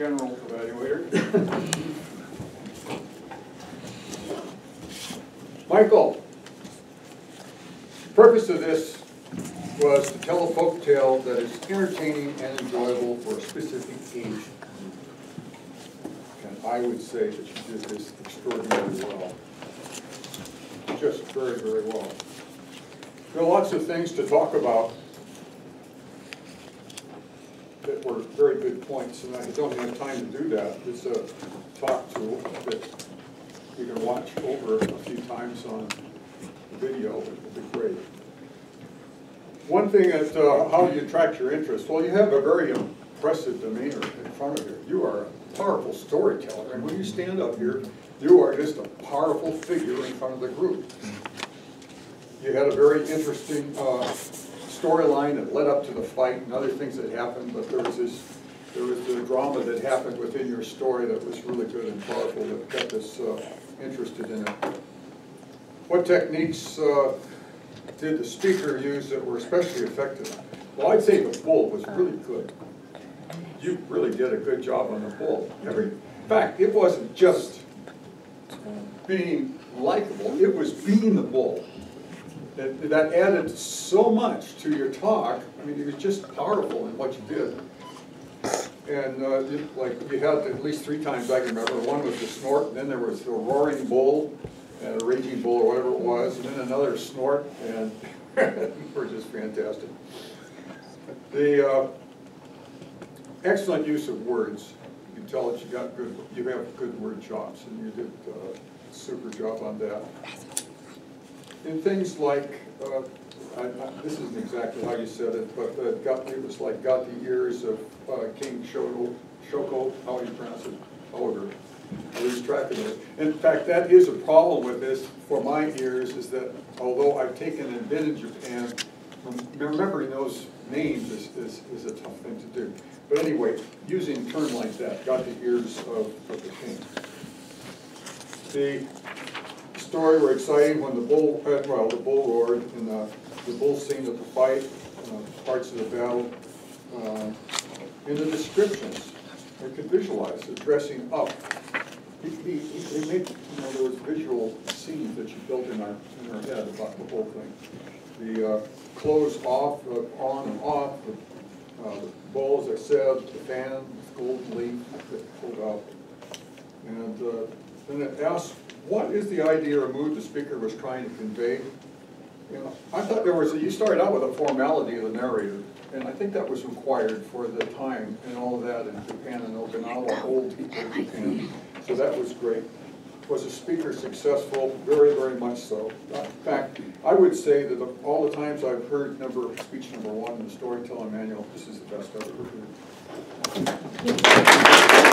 general evaluator. Michael, purpose of this was to tell a folk tale that is entertaining and enjoyable for a specific age. And I would say that you did this extraordinarily well. Just very, very well. There are lots of things to talk about that were very good points, and I don't have time to do that. It's a talk tool that you can watch over a few times on video, it would be great. One thing is, uh, how you attract your interest? Well, you have a very impressive demeanor in front of you. You are a powerful storyteller, and when you stand up here, you are just a powerful figure in front of the group. You had a very interesting uh, storyline that led up to the fight and other things that happened, but there was this, there was the drama that happened within your story that was really good and powerful that kept us uh, interested in it. What techniques uh, did the speaker use that were especially effective? Well, I'd say the bull was really good. You really did a good job on the bull. Every, in fact, it wasn't just being likable, it was being the bull. That, that added so much to your talk. I mean, it was just powerful in what you did. And uh, you- like you had at least three times I can remember. One was the snort, and then there was the roaring bull, and a raging bull or whatever it was, and then another snort, and were just fantastic. The uh, excellent use of words. You can tell that you got good, you have good word chops, and you did uh, a super job on that. In things like, uh, I, I, this isn't exactly how you said it, but uh, got, it was like got the ears of uh, King Shoko, Shoko, how you pronounce it, Oliver. I lose track of it. In fact, that is a problem with this for my ears, is that although I've taken and been in Japan, remembering those names is, is, is a tough thing to do. But anyway, using term like that, got the ears of, of the king. The story were exciting when the bull, uh, well, the bull roared and the, the bull scene of the fight, uh, parts of the battle. Uh, In the descriptions, I could visualize it dressing up. He, he, he made, you know, there was visual scenes that you built in our, in our head about the whole thing. The uh, clothes off, uh, on and off, the, uh, the bowl, as I said, the fan, the gold leaf that pulled out. And uh, then it asked, what is the idea or mood the speaker was trying to convey? You know, I thought there was, a- you started out with a formality of the narrator, and I think that was required for the time and all of that in Japan and Okinawa, old people in Japan. So that was great. Was the speaker successful? Very, very much so. In fact, I would say that of all the times I've heard number, speech number one in the storytelling manual, this is the best I've ever heard.